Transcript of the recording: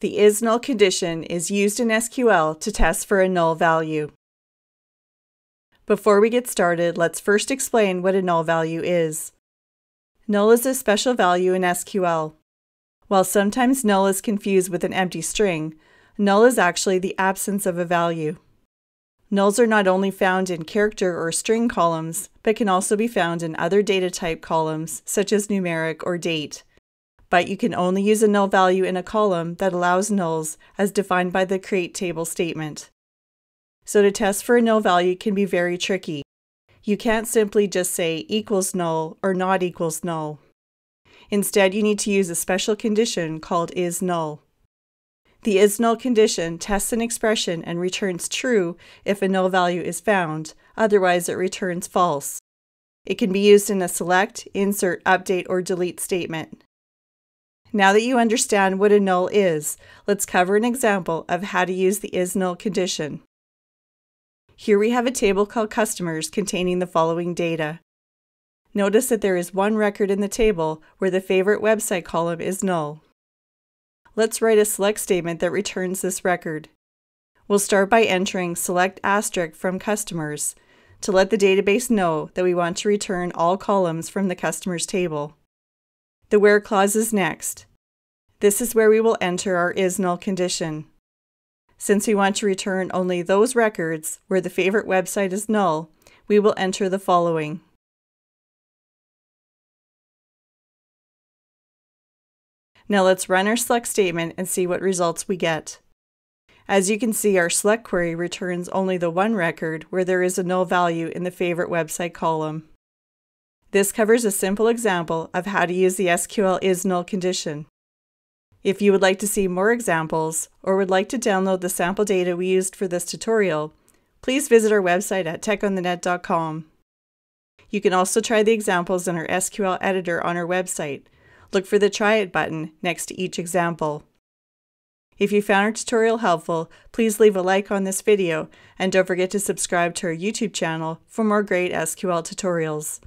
The isNull condition is used in SQL to test for a null value. Before we get started, let's first explain what a null value is. Null is a special value in SQL. While sometimes null is confused with an empty string, null is actually the absence of a value. Nulls are not only found in character or string columns, but can also be found in other data type columns, such as numeric or date but you can only use a null value in a column that allows nulls as defined by the create table statement. So to test for a null value can be very tricky. You can't simply just say equals null or not equals null. Instead, you need to use a special condition called is null. The is null condition tests an expression and returns true if a null value is found, otherwise it returns false. It can be used in a select, insert, update, or delete statement. Now that you understand what a null is, let's cover an example of how to use the is null condition. Here we have a table called customers containing the following data. Notice that there is one record in the table where the favorite website column is null. Let's write a select statement that returns this record. We'll start by entering select asterisk from customers to let the database know that we want to return all columns from the customers table. The where clause is next. This is where we will enter our is null condition. Since we want to return only those records where the favorite website is null, we will enter the following. Now let's run our select statement and see what results we get. As you can see, our select query returns only the one record where there is a null value in the favorite website column. This covers a simple example of how to use the SQL is null condition. If you would like to see more examples or would like to download the sample data we used for this tutorial, please visit our website at techonthenet.com. You can also try the examples in our SQL editor on our website. Look for the Try It button next to each example. If you found our tutorial helpful, please leave a like on this video and don't forget to subscribe to our YouTube channel for more great SQL tutorials.